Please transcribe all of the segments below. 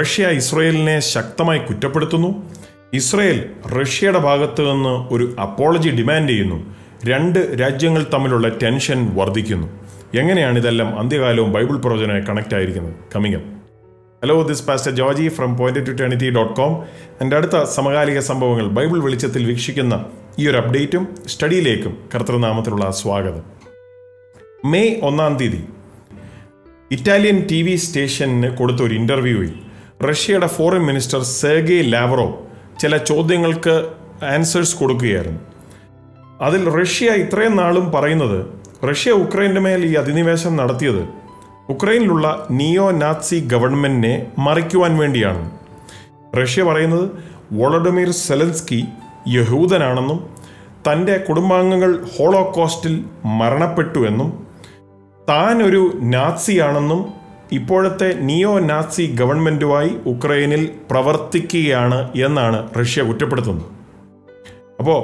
Russia ഇസ്രയേലിനെ ശക്തമായി കുറ്റപ്പെടുത്തുന്നു. ഇസ്രയേൽ റഷ്യയുടെ ഭാഗത്ത് നിന്ന് ഒരു അപ്പോളജി ഡിമാൻഡ് ചെയ്യുന്നു. രണ്ട് രാജ്യങ്ങൾ തമ്മിലുള്ള ടെൻഷൻ വർദ്ധിക്കുന്നു. എങ്ങനെയാണ് ഇതെല്ലാം അന്ത്യകാലവും ബൈബിൾ പ്രവചനമായി കണക്റ്റ് ആയിരിക്കുന്നത്? Coming hello this pastor Joji from point to eternity dot com എന്റെ അടുത്ത സമകാലിക സംഭവങ്ങൾ ബൈബിൾ വെളിച്ചത്തിൽ വീക്ഷിക്കുന്ന ഈ ഒരു അപ്ഡേറ്റും സ്റ്റഡിയിലേക്കും കർത്തൃനാമത്തിലുള്ള സ്വാഗതം. മെയ് ഒന്നാം തീയതി ഇറ്റാലിയൻ ടി വി സ്റ്റേഷന് കൊടുത്ത ഒരു ഇന്റർവ്യൂവിൽ റഷ്യയുടെ ഫോറിൻ മിനിസ്റ്റർ സെർഗെ ലാവറോ ചില ചോദ്യങ്ങൾക്ക് ആൻസേഴ്സ് കൊടുക്കുകയായിരുന്നു. അതിൽ റഷ്യ ഇത്രയും നാളും പറയുന്നത് റഷ്യ ഉക്രൈന്റെ മേൽ ഈ അധിനിവേശം നടത്തിയത് ഉക്രൈനിലുള്ള നിയോ നാസി ഗവൺമെന്റിനെ മറിക്കുവാൻ വേണ്ടിയാണ്. റഷ്യ പറയുന്നത് വോളഡമിർ സെലൻസ്കി യഹൂദനാണെന്നും തന്റെ കുടുംബാംഗങ്ങൾ ഹോളോകോസ്റ്റിൽ മരണപ്പെട്ടു എന്നും താൻ ഒരു നാസിയാണെന്നും ഇപ്പോഴത്തെ നിയോ നാസി ഗവൺമെന്റുമായി ഉക്രൈനിൽ പ്രവർത്തിക്കുകയാണ് എന്നാണ് റഷ്യ കുറ്റപ്പെടുത്തുന്നത്. അപ്പോൾ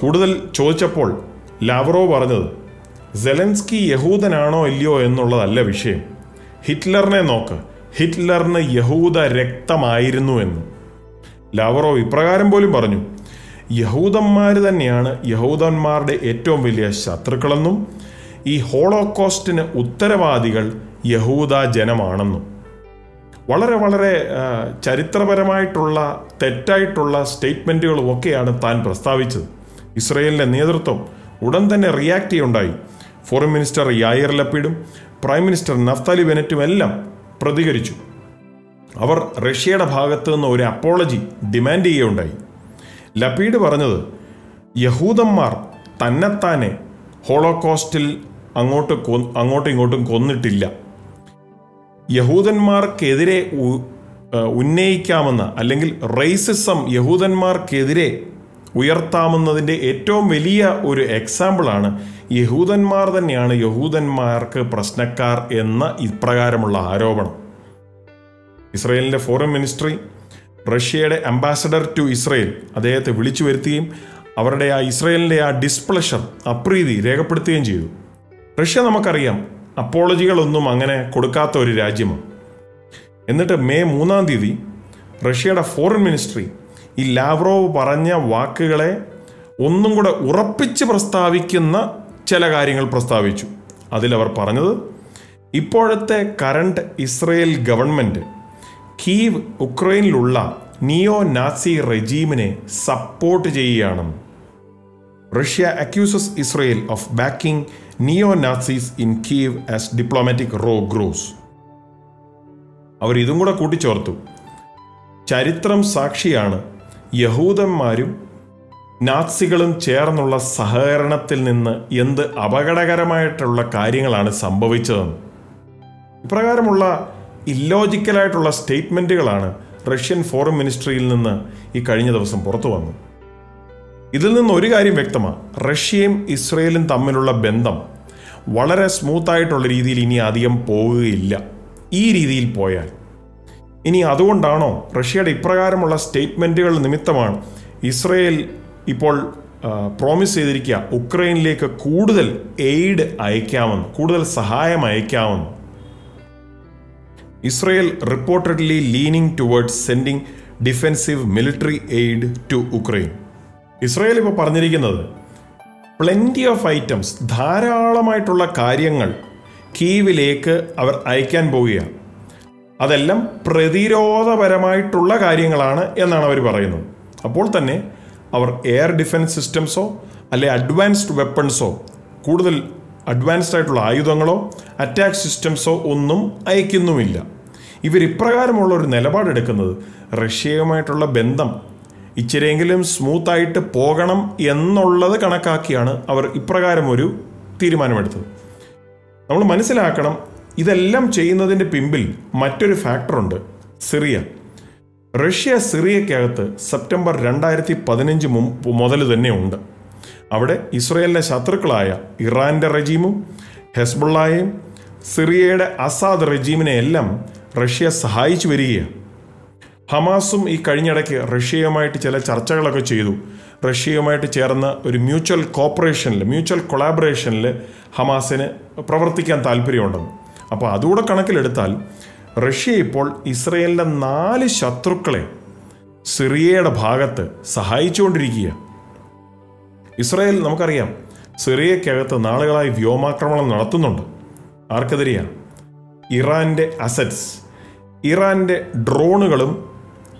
കൂടുതൽ ചോദിച്ചപ്പോൾ ലാവറോ പറഞ്ഞത് സെലൻസ്കി യഹൂദനാണോ ഇല്ലയോ എന്നുള്ളതല്ല വിഷയം. ഹിറ്റ്ലറിനെ നോക്ക്. ഹിറ്റ്ലറിന് യഹൂദ രക്തമായിരുന്നു എന്ന്. ലാവറോ ഇപ്രകാരം പോലും പറഞ്ഞു യഹൂദന്മാർ തന്നെയാണ് യഹൂദന്മാരുടെ ഏറ്റവും വലിയ ശത്രുക്കളെന്നും ഈ ഹോളോകോസ്റ്റിന് ഉത്തരവാദികൾ യഹൂദ ജനമാണെന്നും വളരെ വളരെ ചരിത്രപരമായിട്ടുള്ള തെറ്റായിട്ടുള്ള സ്റ്റേറ്റ്മെന്റുകളും ഒക്കെയാണ് താൻ പ്രസ്താവിച്ചത്. ഇസ്രയേലിന്റെ നേതൃത്വം ഉടൻ തന്നെ റിയാക്ട് ചെയ്യുണ്ടായി ഫോറിൻ മിനിസ്റ്റർ യായർ ലപ്പീഡും പ്രൈം മിനിസ്റ്റർ നഫ്താലി ബെനറ്റും എല്ലാം പ്രതികരിച്ചു. അവർ റഷ്യയുടെ ഭാഗത്ത് നിന്ന് ഒരു അപ്പോളജി ഡിമാൻഡ് ചെയ്യുകയുണ്ടായി. ലപ്പീഡ് പറഞ്ഞത് യഹൂദന്മാർ തന്നെത്താനെ ഹോളോകോസ്റ്റിൽ അങ്ങോട്ട് അങ്ങോട്ടും ഇങ്ങോട്ടും കൊന്നിട്ടില്ല. യഹൂദന്മാർക്കെതിരെ ഉന്നയിക്കാമെന്ന അല്ലെങ്കിൽ റേസിസം യഹൂദന്മാർക്കെതിരെ ഉയർത്താമെന്നതിന്റെ ഏറ്റവും വലിയ ഒരു എക്സാമ്പിളാണ് യഹൂദന്മാർ തന്നെയാണ് യഹൂദന്മാർക്ക് പ്രശ്നക്കാർ എന്ന ഇപ്രകാരമുള്ള ആരോപണം. ഇസ്രയേലിന്റെ ഫോറിൻ മിനിസ്ട്രി റഷ്യയുടെ അംബാസഡർ ടു ഇസ്രയേൽ അദ്ദേഹത്തെ വിളിച്ചു വരുത്തുകയും അവരുടെ ആ ഇസ്രയേലിന്റെ ആ ഡിസ്പ്ലഷർ അപ്രീതി രേഖപ്പെടുത്തുകയും ചെയ്തു. റഷ്യ നമുക്കറിയാം അപ്പോളജികളൊന്നും അങ്ങനെ കൊടുക്കാത്ത ഒരു രാജ്യമാണ് എന്നിട്ട് മെയ് മൂന്നാം തീയതി റഷ്യയുടെ ഫോറിൻ മിനിസ്ട്രി ഈ ലാവ്റോവ് പറഞ്ഞ വാക്കുകളെ ഒന്നും കൂടെ ഉറപ്പിച്ച് പ്രസ്താവിക്കുന്ന ചില കാര്യങ്ങൾ പ്രസ്താവിച്ചു. അതിലവർ പറഞ്ഞത് ഇപ്പോഴത്തെ കറണ്ട് ഇസ്രയേൽ ഗവൺമെന്റ് കീവ് ഉക്രൈനിലുള്ള നിയോ നാസി റെജീമിനെ സപ്പോർട്ട് ചെയ്യുകയാണെന്ന്. Russia accuses Israel of backing neo Nazis in Kiev as diplomatic row grows അവർ ഇതും കൂടെ കൂട്ടിച്ചേർത്തു. ചരിത്രം സാക്ഷിയാണ് യഹൂദന്മാരും നാസികളും ചേർന്നുള്ള സഹകരണത്തിൽ നിന്ന് എന്ത് അപകടകരമായിട്ടുള്ള കാര്യങ്ങളാണ് സംഭവിച്ചതെന്ന്. ഇപ്രകാരമുള്ള ഇല്ലോജിക്കലായിട്ടുള്ള സ്റ്റേറ്റ്മെന്റുകളാണ് റഷ്യൻ ഫോറിൻ മിനിസ്ട്രിയിൽ നിന്ന് ഈ കഴിഞ്ഞ ദിവസം പുറത്തു വന്നത്. ഇതിൽ നിന്ന് ഒരു കാര്യം വ്യക്തമാണ് റഷ്യയും ഇസ്രയേലും തമ്മിലുള്ള ബന്ധം വളരെ സ്മൂത്തായിട്ടുള്ള രീതിയിൽ ഇനി അധികം പോവുകയില്ല. ഈ രീതിയിൽ പോയാൽ. ഇനി അതുകൊണ്ടാണോ റഷ്യയുടെ ഇപ്രകാരമുള്ള സ്റ്റേറ്റ്മെന്റുകൾ നിമിത്തമാണ് ഇസ്രയേൽ ഇപ്പോൾ പ്രോമിസ് ചെയ്തിരിക്കുക ഉക്രൈനിലേക്ക് കൂടുതൽ എയ്ഡ് അയക്കാമെന്ന് കൂടുതൽ സഹായം അയക്കാമെന്ന്. Israel reportedly leaning towards sending defensive military aid to Ukraine Israel ഇപ്പോൾ പറഞ്ഞിരിക്കുന്നത് പ്ലെന്റി ഓഫ് ഐറ്റംസ് ധാരാളമായിട്ടുള്ള കാര്യങ്ങൾ കീവിലേക്ക് അവർ അയക്കാൻ പോവുകയാണ്. അതെല്ലാം പ്രതിരോധപരമായിട്ടുള്ള കാര്യങ്ങളാണ് എന്നാണ് അവർ പറയുന്നത്. അപ്പോൾ തന്നെ അവർ എയർ ഡിഫൻസ് സിസ്റ്റംസോ അല്ലെ അഡ്വാൻസ്ഡ് വെപ്പൺസോ കൂടുതൽ അഡ്വാൻസ്ഡ് ആയിട്ടുള്ള ആയുധങ്ങളോ അറ്റാക്ക് സിസ്റ്റംസോ ഒന്നും അയക്കുന്നുമില്ല. ഇവരിപ്രകാരമുള്ള ഒരു നിലപാടെടുക്കുന്നത് റഷ്യയുമായിട്ടുള്ള ബന്ധം ഇച്ചിരിയെങ്കിലും സ്മൂത്തായിട്ട് പോകണം എന്നുള്ളത് കണക്കാക്കിയാണ് അവർ ഇപ്രകാരം ഒരു തീരുമാനമെടുത്തത്. നമ്മൾ മനസ്സിലാക്കണം ഇതെല്ലാം ചെയ്യുന്നതിന്റെ പിമ്പിൽ മറ്റൊരു ഫാക്ടറുണ്ട് സിറിയ. റഷ്യ സിറിയക്കകത്ത് സെപ്റ്റംബർ രണ്ടായിരത്തി പതിനഞ്ച് മുതൽ തന്നെ ഉണ്ട്. അവിടെ ഇസ്രയേലിന്റെ ശത്രുക്കളായ ഇറാന്റെ റജീമും ഹെസ്ബുള്ളായും സിറിയയുടെ അസാദ് റജീമിനെ എല്ലാം റഷ്യ സഹായിച്ചു വരികയാണ്. ഹമാസും ഈ കഴിഞ്ഞിടയ്ക്ക് റഷ്യയുമായിട്ട് ചില ചർച്ചകളൊക്കെ ചെയ്തു. റഷ്യയുമായിട്ട് ചേർന്ന ഒരു മ്യൂച്വൽ കോപ്പറേഷനിൽ മ്യൂച്വൽ കൊളാബറേഷനിൽ ഹമാസിന് പ്രവർത്തിക്കാൻ താല്പര്യമുണ്ടെന്ന്. അപ്പോൾ അതുകൂടെ കണക്കിലെടുത്താൽ റഷ്യ ഇപ്പോൾ ഇസ്രയേലിന്റെ നാല് ശത്രുക്കളെ സിറിയയുടെ ഭാഗത്ത് സഹായിച്ചുകൊണ്ടിരിക്കുക ഇസ്രയേൽ നമുക്കറിയാം സിറിയക്കകത്ത് നാളുകളായി വ്യോമാക്രമണം നടത്തുന്നുണ്ട്. ആർക്കെതിരെയാണ്? ഇറാന്റെ അസറ്റ്സ്. ഇറാന്റെ ഡ്രോണുകളും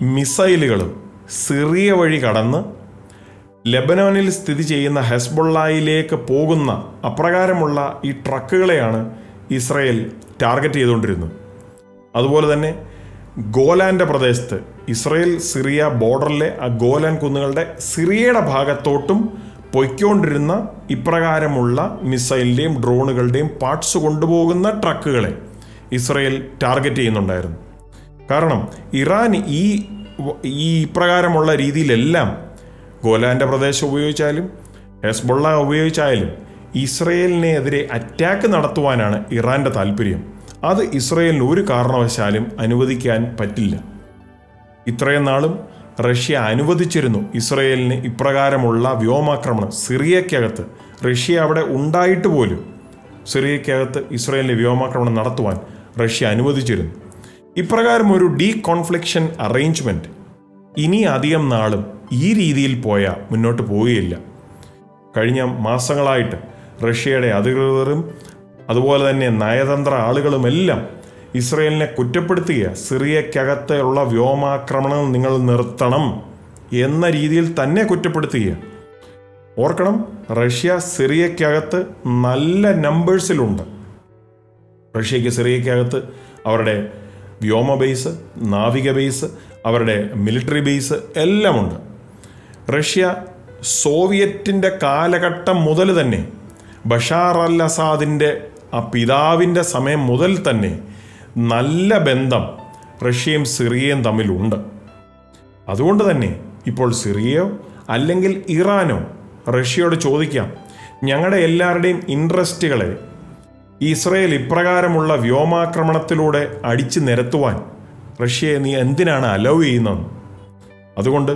മിസൈലുകളും സിറിയ വഴി കടന്ന് ലെബനോനിൽ സ്ഥിതി ചെയ്യുന്ന ഹെസ്ബൊള്ളായിലേക്ക് പോകുന്ന അപ്രകാരമുള്ള ഈ ട്രക്കുകളെയാണ് ഇസ്രയേൽ ടാർഗറ്റ് ചെയ്തുകൊണ്ടിരുന്നത്. അതുപോലെ തന്നെ ഗോലാന്റെ പ്രദേശത്ത് ഇസ്രയേൽ സിറിയ ബോർഡറിലെ ആ ഗോലാൻ കുന്നുകളുടെ സിറിയയുടെ ഭാഗത്തോട്ടും പൊയ്ക്കൊണ്ടിരുന്ന ഇപ്രകാരമുള്ള മിസൈലിന്റെയും ഡ്രോണുകളുടെയും പാർട്സ് കൊണ്ടുപോകുന്ന ട്രക്കുകളെ ഇസ്രയേൽ ടാർഗറ്റ് ചെയ്യുന്നുണ്ടായിരുന്നു. കാരണം ഇറാൻ ഈ ഈ ഇപ്രകാരമുള്ള രീതിയിലെല്ലാം ഗോലാന്റെ പ്രദേശം ഉപയോഗിച്ചാലും ഹെസ്ബൊള്ള ഉപയോഗിച്ചാലും ഇസ്രയേലിനെതിരെ അറ്റാക്ക് നടത്തുവാനാണ് ഇറാന്റെ താല്പര്യം. അത് ഇസ്രയേലിന് ഒരു കാരണവശാലും അനുവദിക്കാൻ പറ്റില്ല. ഇത്രയും നാളും റഷ്യ അനുവദിച്ചിരുന്നു ഇസ്രയേലിന് ഇപ്രകാരമുള്ള വ്യോമാക്രമണം. സിറിയക്കകത്ത് റഷ്യ അവിടെ ഉണ്ടായിട്ട് പോലും സിറിയക്കകത്ത് ഇസ്രയേലിന് വ്യോമാക്രമണം നടത്തുവാൻ റഷ്യ അനുവദിച്ചിരുന്നു. ഇപ്രകാരം ഒരു ഡീ കോൺഫ്ലിക്ഷൻ അറേഞ്ച്മെന്റ് ഇനി അധികം നാളും ഈ രീതിയിൽ പോയാൽ മുന്നോട്ട് പോവുകയില്ല. കഴിഞ്ഞ മാസങ്ങളായിട്ട് റഷ്യയുടെ അധികൃതരും അതുപോലെ തന്നെ നയതന്ത്ര ആളുകളുമെല്ലാം ഇസ്രയേലിനെ കുറ്റപ്പെടുത്തുക സിറിയക്കകത്തുള്ള വ്യോമാക്രമണം നിങ്ങൾ നിർത്തണം എന്ന രീതിയിൽ തന്നെ കുറ്റപ്പെടുത്തുക ഓർക്കണം റഷ്യ സിറിയക്കകത്ത് നല്ല നമ്പേഴ്സിലുണ്ട് റഷ്യക്ക് സിറിയക്കകത്ത് അവരുടെ വ്യോമ ബേസ് നാവിക ബേസ് അവരുടെ മിലിറ്ററി ബേസ് എല്ലാമുണ്ട്. റഷ്യ സോവിയറ്റിന്റെ കാലഘട്ടം മുതൽ തന്നെ ബഷാർ അൽ അസാദിന്റെ ആ പിതാവിന്റെ സമയം മുതൽ തന്നെ നല്ല ബന്ധം റഷ്യയും സിറിയയും തമ്മിലുണ്ട്. അതുകൊണ്ട് തന്നെ ഇപ്പോൾ സിറിയയോ അല്ലെങ്കിൽ ഇറാനോ റഷ്യയോട് ചോദിക്കാം ഞങ്ങളുടെ എല്ലാവരുടെയും ഇൻട്രസ്റ്റുകളെ ഇസ്രയേൽ ഇപ്രകാരമുള്ള വ്യോമാക്രമണത്തിലൂടെ അടിച്ചു നിരത്തുവാൻ റഷ്യയെ നീ എന്തിനാണ് അലൗ ചെയ്യുന്നത്? അതുകൊണ്ട്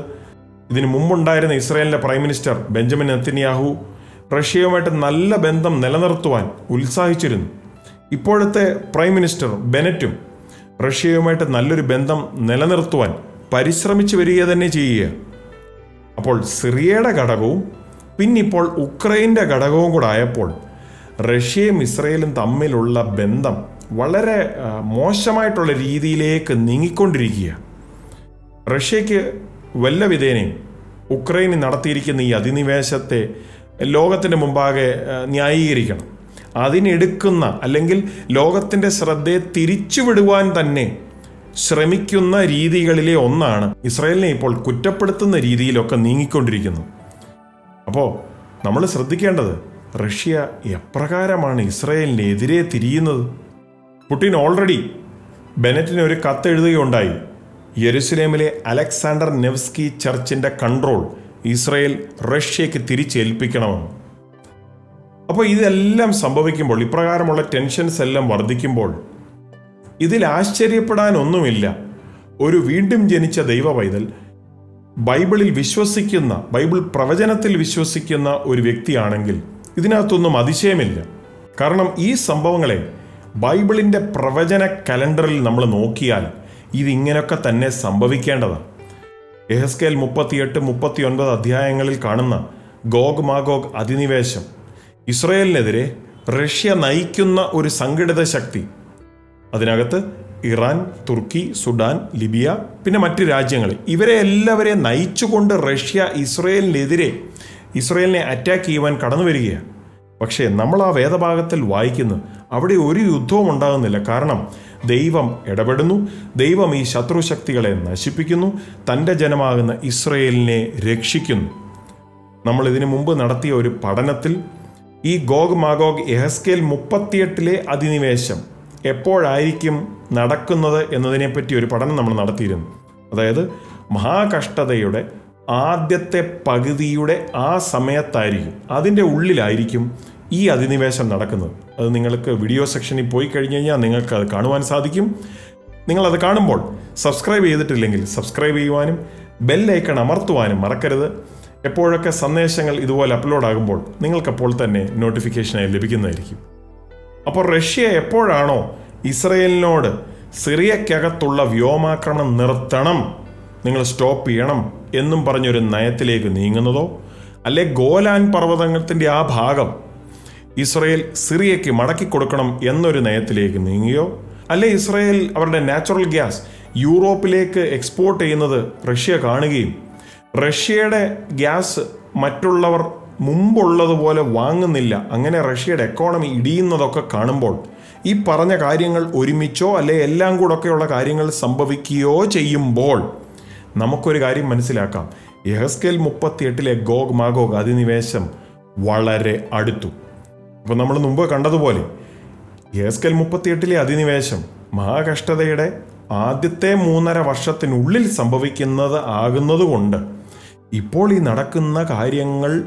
ഇതിനു മുമ്പുണ്ടായിരുന്ന ഇസ്രയേലിന്റെ പ്രൈം മിനിസ്റ്റർ ബെഞ്ചമിൻ നെത്തന്യാഹു റഷ്യയുമായിട്ട് നല്ല ബന്ധം നിലനിർത്തുവാൻ ഉത്സാഹിച്ചിരുന്നു. ഇപ്പോഴത്തെ പ്രൈം മിനിസ്റ്റർ ബെനറ്റും റഷ്യയുമായിട്ട് നല്ലൊരു ബന്ധം നിലനിർത്തുവാൻ പരിശ്രമിച്ചു വരിക തന്നെ ചെയ്യുക. അപ്പോൾ സിറിയയുടെ ഘടകവും പിന്നിപ്പോൾ ഉക്രൈന്റെ ഘടകവും കൂടെ ആയപ്പോൾ റഷ്യയും ഇസ്രയേലും തമ്മിലുള്ള ബന്ധം വളരെ മോശമായിട്ടുള്ള രീതിയിലേക്ക് നീങ്ങിക്കൊണ്ടിരിക്കുക റഷ്യയ്ക്ക് വല്ല വിധേനയും ഉക്രൈനിൽ നടത്തിയിരിക്കുന്ന ഈ അധിനിവേശത്തെ ലോകത്തിന്റെ മുമ്പാകെ ന്യായീകരിക്കണം. അതിനെടുക്കുന്ന അല്ലെങ്കിൽ ലോകത്തിന്റെ ശ്രദ്ധയെ തിരിച്ചുവിടുവാൻ തന്നെ ശ്രമിക്കുന്ന രീതികളിലെ ഒന്നാണ് ഇസ്രയേലിനെ ഇപ്പോൾ കുറ്റപ്പെടുത്തുന്ന രീതിയിലൊക്കെ നീങ്ങിക്കൊണ്ടിരിക്കുന്നു അപ്പോൾ നമ്മൾ ശ്രദ്ധിക്കേണ്ടത് റഷ്യ എപ്രകാരമാണ് ഇസ്രയേലിനെതിരെ തിരിയുന്നത്? പുടിൻ ഓൾറെഡി ബെനറ്റിന് ഒരു കത്തെഴുതുകയുണ്ടായി യെരുസലേമിലെ അലക്സാണ്ടർ നെവ്സ്കി ചർച്ചിന്റെ കൺട്രോൾ ഇസ്രയേൽ റഷ്യയ്ക്ക് തിരിച്ചേൽപ്പിക്കണമെന്ന്. അപ്പോൾ ഇതെല്ലാം സംഭവിക്കുമ്പോൾ ഇപ്രകാരമുള്ള ടെൻഷൻസ് എല്ലാം വർദ്ധിക്കുമ്പോൾ ഇതിൽ ആശ്ചര്യപ്പെടാനൊന്നുമില്ല. ഒരു വീണ്ടും ജനിച്ച ദൈവ പൈതൽ ബൈബിളിൽ വിശ്വസിക്കുന്ന ബൈബിൾ പ്രവചനത്തിൽ വിശ്വസിക്കുന്ന ഒരു വ്യക്തിയാണെങ്കിൽ ഇതിനകത്തൊന്നും അതിശയമില്ല. കാരണം ഈ സംഭവങ്ങളെ ബൈബിളിന്റെ പ്രവചന കലണ്ടറിൽ നമ്മൾ നോക്കിയാൽ ഇതിങ്ങനെയൊക്കെ തന്നെ സംഭവിക്കേണ്ടതാണ് എഹസ്കേൽ മുപ്പത്തിയെട്ട് മുപ്പത്തി ഒൻപത് അധ്യായങ്ങളിൽ കാണുന്ന ഗോഗ് മാഗോഗ് അധിനിവേശം. ഇസ്രയേലിനെതിരെ റഷ്യ നയിക്കുന്ന ഒരു സംഘടിത ശക്തി. അതിനകത്ത് ഇറാൻ തുർക്കി സുഡാൻ ലിബിയ പിന്നെ മറ്റ് രാജ്യങ്ങൾ. ഇവരെ എല്ലാവരെയും നയിച്ചുകൊണ്ട് റഷ്യ ഇസ്രയേലിനെതിരെ ഇസ്രയേലിനെ അറ്റാക്ക് ചെയ്യുവാൻ കടന്നു വരികയാണ്. പക്ഷേ നമ്മൾ ആ വേദഭാഗത്തിൽ വായിക്കുന്നു അവിടെ ഒരു യുദ്ധവും ഉണ്ടാകുന്നില്ല. കാരണം ദൈവം ഇടപെടുന്നു ദൈവം ഈ ശത്രുശക്തികളെ നശിപ്പിക്കുന്നു തന്റെ ജനമാകുന്ന ഇസ്രയേലിനെ രക്ഷിക്കുന്നു. നമ്മൾ ഇതിനു മുമ്പ് നടത്തിയ ഒരു പഠനത്തിൽ ഈ ഗോഗ് മാഗോഗ് എഹസ്കേൽ മുപ്പത്തിയെട്ടിലെ അധിനിവേശം എപ്പോഴായിരിക്കും നടക്കുന്നത് എന്നതിനെപ്പറ്റി ഒരു പഠനം നമ്മൾ നടത്തിയിരുന്നു. അതായത് മഹാകഷ്ടതയുടെ ആദ്യത്തെ പകുതിയുടെ ആ സമയത്തായിരിക്കും അതിന്റെ ഉള്ളിലായിരിക്കും ഈ അധിനിവേശം നടക്കുന്നത്. അത് നിങ്ങൾക്ക് വീഡിയോ സെക്ഷനിൽ പോയി കഴിഞ്ഞ് കഴിഞ്ഞാൽ നിങ്ങൾക്ക് അത് കാണുവാൻ സാധിക്കും. നിങ്ങളത് കാണുമ്പോൾ സബ്സ്ക്രൈബ് ചെയ്തിട്ടില്ലെങ്കിൽ സബ്സ്ക്രൈബ് ചെയ്യുവാനും ബെല്ലൈക്കൺ അമർത്തുവാനും മറക്കരുത്. എപ്പോഴൊക്കെ സന്ദേശങ്ങൾ ഇതുപോലെ അപ്ലോഡ് ആകുമ്പോൾ നിങ്ങൾക്കപ്പോൾ തന്നെ നോട്ടിഫിക്കേഷനായി ലഭിക്കുന്നതായിരിക്കും. അപ്പോൾ റഷ്യ എപ്പോഴാണോ ഇസ്രയേലിനോട് സിറിയക്കകത്തുള്ള വ്യോമാക്രമണം നിർത്തണം? നിങ്ങൾ സ്റ്റോപ്പ് ചെയ്യണം എന്നും പറഞ്ഞൊരു നയത്തിലേക്ക് നീങ്ങുന്നതോ? അല്ലെ ഗോലാൻ പർവതത്തിന്റെ ആ ഭാഗം ഇസ്രയേൽ സിറിയയ്ക്ക് മടക്കി കൊടുക്കണം എന്നൊരു നയത്തിലേക്ക് നീങ്ങിയോ? അല്ലെ ഇസ്രയേൽ അവരുടെ നാച്ചുറൽ ഗ്യാസ് യൂറോപ്പിലേക്ക് എക്സ്പോർട്ട് ചെയ്യുന്നത് റഷ്യ കാണുകയും റഷ്യയുടെ ഗ്യാസ് മറ്റുള്ളവർ മുമ്പുള്ളതുപോലെ വാങ്ങുന്നില്ല അങ്ങനെ റഷ്യയുടെ എക്കോണമി ഇടിയുന്നതൊക്കെ കാണുമ്പോൾ ഈ പറഞ്ഞ കാര്യങ്ങൾ ഒരുമിച്ചോ അല്ലെ എല്ലാം കൂടൊക്കെയുള്ള കാര്യങ്ങൾ സംഭവിക്കുകയോ ചെയ്യുമ്പോൾ നമുക്കൊരു കാര്യം മനസ്സിലാക്കാം. യഹസ്കേൽ മുപ്പത്തിയെട്ടിലെ ഗോഗ് മാഗോഗ് അധിനിവേശം വളരെ അടുത്തു. അപ്പോൾ നമ്മൾ മുമ്പ് കണ്ടതുപോലെ യഹസ്കേൽ മുപ്പത്തിയെട്ടിലെ അധിനിവേശം മഹാകഷ്ടതയുടെ ആദ്യത്തെ മൂന്നര വർഷത്തിനുള്ളിൽ സംഭവിക്കുന്നത് ആകുന്നതുകൊണ്ട് ഇപ്പോൾ ഈ നടക്കുന്ന കാര്യങ്ങൾ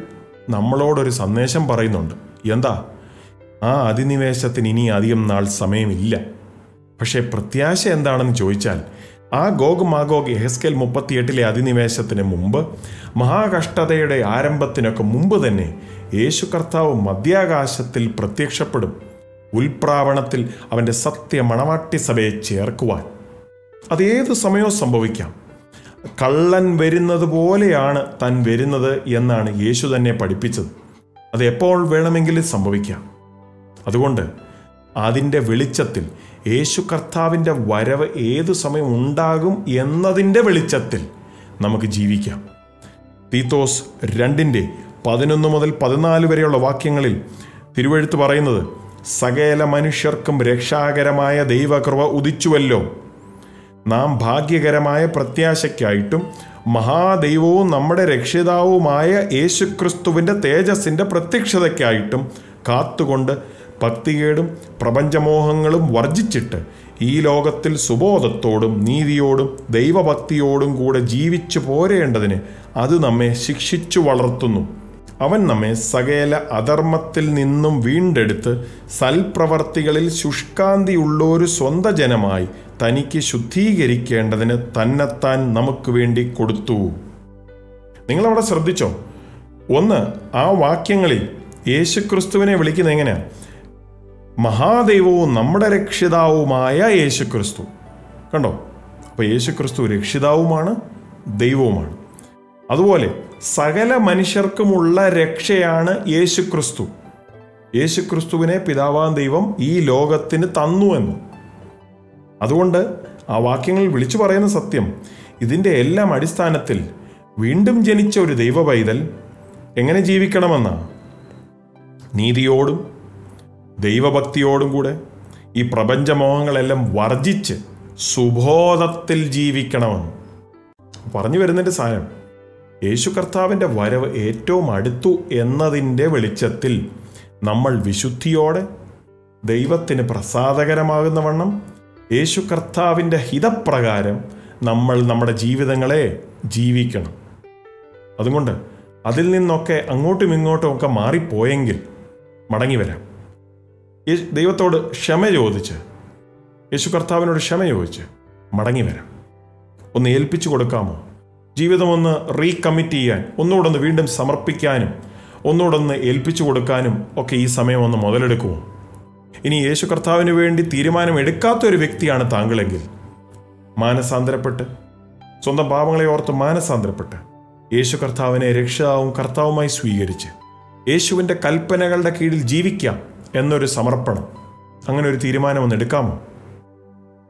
നമ്മളോടൊരു സന്ദേശം പറയുന്നുണ്ട്. എന്താ? ആ അധിനിവേശത്തിന് ഇനി അധികം നാൾ സമയമില്ല. പക്ഷേ പ്രത്യാശ എന്താണെന്ന് ചോദിച്ചാൽ ആ ഗോഗ് മാഗോഗ് എഹസ്കേൽ മുപ്പത്തിയെട്ടിലെ അധിനിവേശത്തിന് മുമ്പ് മഹാകഷ്ടതയുടെ ആരംഭത്തിനൊക്കെ മുമ്പ് തന്നെ യേശു കർത്താവ് മധ്യാകാശത്തിൽ പ്രത്യക്ഷപ്പെടും. ഉൽപ്രാവണത്തിൽ അവന്റെ സത്യ മണവാട്ടി സഭയെ ചേർക്കുവാൻ. അത് ഏത് സമയവും സംഭവിക്കാം. കള്ളൻ വരുന്നത് പോലെയാണ് താൻ വരുന്നത് എന്നാണ് യേശു തന്നെ പഠിപ്പിച്ചത്. അത് എപ്പോൾ വേണമെങ്കിലും സംഭവിക്കാം. അതുകൊണ്ട് അതിന്റെ വെളിച്ചത്തിൽ. യേശു കർത്താവിന്റെ വരവ് ഏതു സമയം ഉണ്ടാകും എന്നതിന്റെ വെളിച്ചത്തിൽ നമുക്ക് ജീവിക്കാം. തീത്തോസ് രണ്ടിന്റെ പതിനൊന്ന് മുതൽ പതിനാല് വരെയുള്ള വാക്യങ്ങളിൽ തിരുവഴുത്ത് പറയുന്നത് സകല മനുഷ്യർക്കും രക്ഷാകരമായ ദൈവകൃപ ഉദിച്ചുവല്ലോ. നാം ഭാഗ്യകരമായ പ്രത്യാശയ്ക്കായിട്ടും മഹാദൈവവും നമ്മുടെ രക്ഷിതാവുമായ യേശുക്രിസ്തുവിന്റെ തേജസ്സിന്റെ പ്രത്യക്ഷതയ്ക്കായിട്ടും കാത്തുകൊണ്ട് ഭക്തികേടും പ്രപഞ്ചമോഹങ്ങളും വർജിച്ചിട്ട് ഈ ലോകത്തിൽ സുബോധത്തോടും നീതിയോടും ദൈവഭക്തിയോടും കൂടെ ജീവിച്ചു പോരേണ്ടതിന് അത് നമ്മെ ശിക്ഷിച്ചു വളർത്തുന്നു. അവൻ നമ്മെ സകല അധർമ്മത്തിൽ നിന്നും വീണ്ടെടുത്ത് സൽപ്രവർത്തികളിൽ ശുഷ്കാന്തിയുള്ളൊരു സ്വന്ത ജനമായി തനിക്ക് ശുദ്ധീകരിക്കേണ്ടതിന് തന്നെത്താൻ നമുക്ക് വേണ്ടി കൊടുത്തു. നിങ്ങളവിടെ ശ്രദ്ധിച്ചോ? ഒന്ന് ആ വാക്യങ്ങളിൽ യേശുക്രിസ്തുവിനെ വിളിക്കുന്ന എങ്ങനെയാ? മഹാദൈവവും നമ്മുടെ രക്ഷിതാവുമായ യേശുക്രിസ്തു. കണ്ടോ? അപ്പൊ യേശുക്രിസ്തു രക്ഷിതാവുമാണ് ദൈവവുമാണ്. അതുപോലെ സകല മനുഷ്യർക്കുമുള്ള രക്ഷയാണ് യേശുക്രിസ്തു. യേശുക്രിസ്തുവിനെ പിതാവാൻ ദൈവം ഈ ലോകത്തിന് തന്നു എന്ന്. അതുകൊണ്ട് ആ വാക്യങ്ങൾ വിളിച്ചു പറയുന്ന സത്യം ഇതിന്റെ എല്ലാം അടിസ്ഥാനത്തിൽ വീണ്ടും ജനിച്ച ഒരു ദൈവ പൈതൽ എങ്ങനെ ജീവിക്കണമെന്നാണ് നീതിയോടും ദൈവഭക്തിയോടും കൂടെ ഈ പ്രപഞ്ചമോഹങ്ങളെല്ലാം വർജിച്ച് സുബോധത്തിൽ ജീവിക്കണമെന്ന് പറഞ്ഞു വരുന്നതിന്റെ സാരം യേശു കർത്താവിന്റെ വരവ് ഏറ്റവും അടുത്തു എന്നതിന്റെ വെളിച്ചത്തിൽ നമ്മൾ വിശുദ്ധിയോടെ ദൈവത്തിന് പ്രസാദകരമാകുന്ന വണ്ണം യേശു കർത്താവിന്റെ ഹിതപ്രകാരം നമ്മൾ നമ്മുടെ ജീവിതങ്ങളെ ജീവിക്കണം. അതുകൊണ്ട് അതിൽ നിന്നൊക്കെ അങ്ങോട്ടും ഇങ്ങോട്ടും ഒക്കെ മാറിപ്പോയെങ്കിൽ മടങ്ങി വരാം. ദൈവത്തോട് ക്ഷമ ചോദിച്ച് യേശു കർത്താവിനോട് ക്ഷമ ചോദിച്ച് മടങ്ങി വരാം. ഒന്ന് ഏൽപ്പിച്ചു കൊടുക്കാമോ? ജീവിതം ഒന്ന് റീകമ്മിറ്റ് ചെയ്യാൻ ഒന്നുകൂടെ ഒന്ന് വീണ്ടും സമർപ്പിക്കാനും ഒന്നുകൂടെ ഒന്ന് ഏൽപ്പിച്ചു കൊടുക്കാനും ഒക്കെ ഈ സമയം ഒന്ന് മുതലെടുക്കുമോ ഇനി യേശു കർത്താവിന് വേണ്ടി തീരുമാനം എടുക്കാത്ത ഒരു വ്യക്തിയാണ് താങ്കളെങ്കിൽ മാനസാന്തരപ്പെട്ട് സ്വന്തം പാപങ്ങളെ ഓർത്ത് മാനസാന്തരപ്പെട്ട് യേശു കർത്താവിനെ രക്ഷിതാവും കർത്താവുമായി സ്വീകരിച്ച് യേശുവിന്റെ കൽപ്പനകളുടെ കീഴിൽ ജീവിക്കാം. എന്നൊരു സമർപ്പണം അങ്ങനെ ഒരു തീരുമാനം ഒന്ന് എടുക്കാമോ?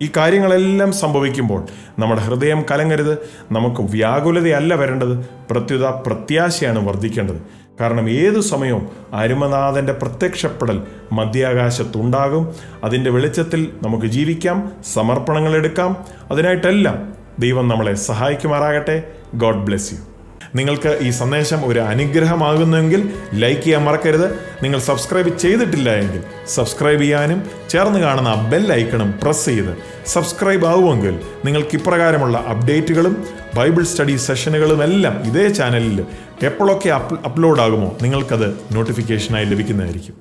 ഈ കാര്യങ്ങളെല്ലാം സംഭവിക്കുമ്പോൾ നമ്മുടെ ഹൃദയം കലങ്ങരുത്. നമുക്ക് വ്യാകുലതയല്ല വരേണ്ടത്. പ്രത്യുത പ്രത്യാശയാണ് വർദ്ധിക്കേണ്ടത്. കാരണം ഏതു സമയവും അരുമനാഥന്റെ പ്രത്യക്ഷപ്പെടൽ മധ്യാകാശത്തുണ്ടാകും. അതിന്റെ വെളിച്ചത്തിൽ നമുക്ക് ജീവിക്കാം സമർപ്പണങ്ങൾ എടുക്കാം. അതിനായിട്ടെല്ലാം ദൈവം നമ്മളെ സഹായിക്കുമാറാകട്ടെ. God bless you. നിങ്ങൾക്ക് ഈ സന്ദേശം ഒരു അനുഗ്രഹമാകുന്നെങ്കിൽ ലൈക്ക് ചെയ്യാൻ മറക്കരുത്. നിങ്ങൾ സബ്സ്ക്രൈബ് ചെയ്തിട്ടില്ല എങ്കിൽ സബ്സ്ക്രൈബ് ചെയ്യാനും ചേർന്ന് കാണുന്ന ബെൽ ഐക്കണും പ്രസ് ചെയ്ത് സബ്സ്ക്രൈബ് ആവുമെങ്കിൽ നിങ്ങൾക്ക് ഇപ്രകാരമുള്ള അപ്ഡേറ്റുകളും ബൈബിൾ സ്റ്റഡി സെഷനുകളും എല്ലാം ഇതേ ചാനലിൽ എപ്പോഴൊക്കെ അപ്ലോഡ് ആകുമോ നിങ്ങൾക്കത് നോട്ടിഫിക്കേഷനായി ലഭിക്കുന്നതായിരിക്കും.